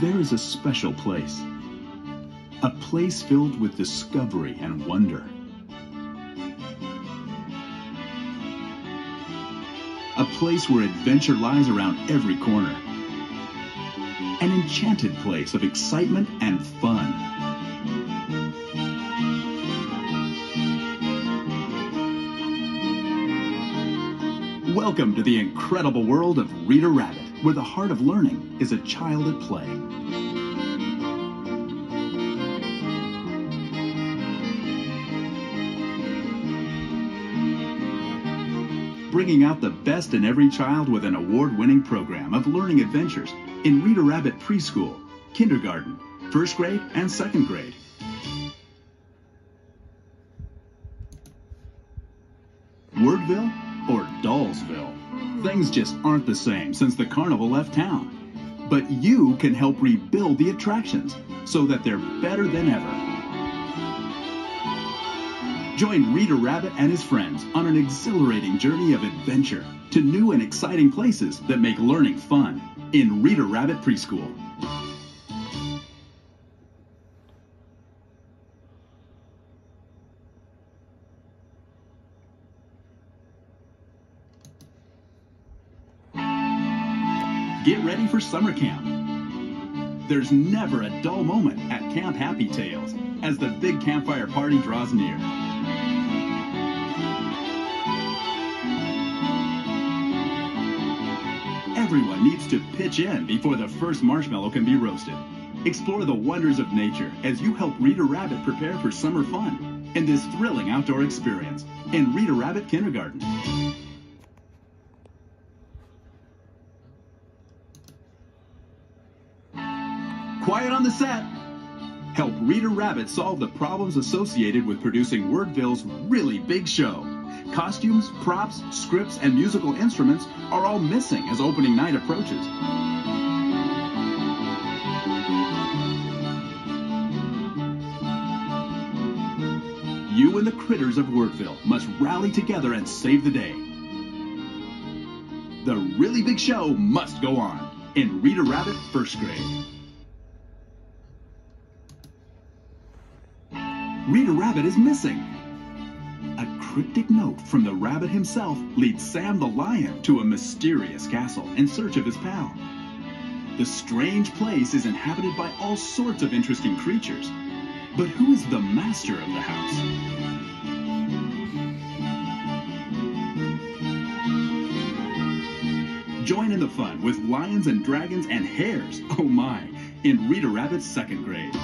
there is a special place. A place filled with discovery and wonder. A place where adventure lies around every corner. An enchanted place of excitement and fun. Welcome to the incredible world of Reader Rabbit, where the heart of learning is a child at play. Bringing out the best in every child with an award winning program of learning adventures in Reader Rabbit preschool, kindergarten, first grade, and second grade. Wordville or Dullsville? Things just aren't the same since the carnival left town. But you can help rebuild the attractions so that they're better than ever. Join Reader Rabbit and his friends on an exhilarating journey of adventure to new and exciting places that make learning fun in Reader Rabbit Preschool. Get ready for summer camp. There's never a dull moment at Camp Happy Tales as the big campfire party draws near. Everyone needs to pitch in before the first marshmallow can be roasted. Explore the wonders of nature as you help Reader Rabbit prepare for summer fun in this thrilling outdoor experience in Reader Rabbit Kindergarten. Quiet on the set. Help Reader Rabbit solve the problems associated with producing Wordville's really big show. Costumes, props, scripts, and musical instruments are all missing as opening night approaches. You and the critters of Wordville must rally together and save the day. The really big show must go on in Reader Rabbit first grade. Reader Rabbit is missing. A cryptic note from the rabbit himself leads Sam the lion to a mysterious castle in search of his pal. The strange place is inhabited by all sorts of interesting creatures. But who is the master of the house? Join in the fun with lions and dragons and hares, oh my, in Reader Rabbit's second grade.